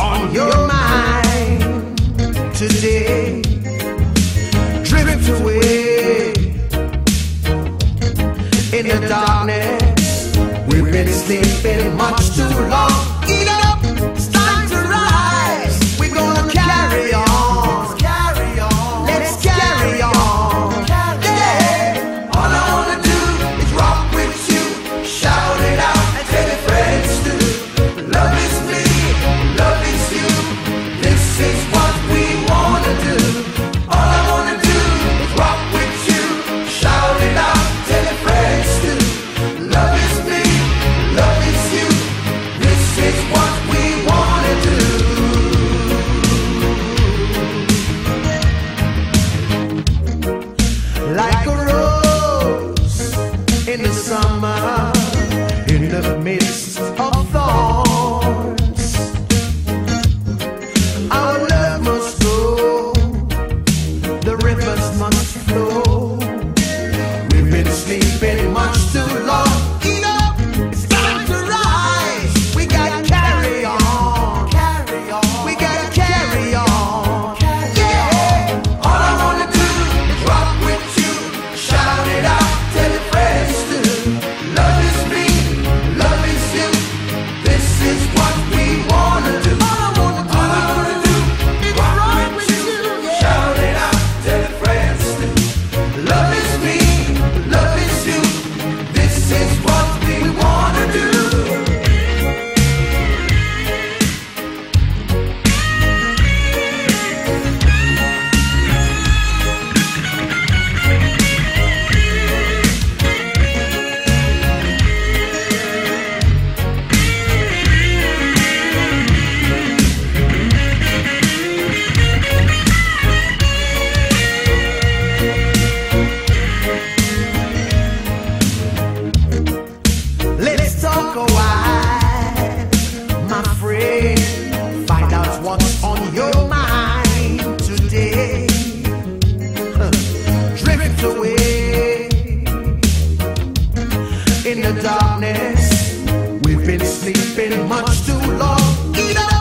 on your mind today. Drift away in the darkness. We've been sleeping much too long. mist. in the darkness. We've been sleeping much too long. Eat up.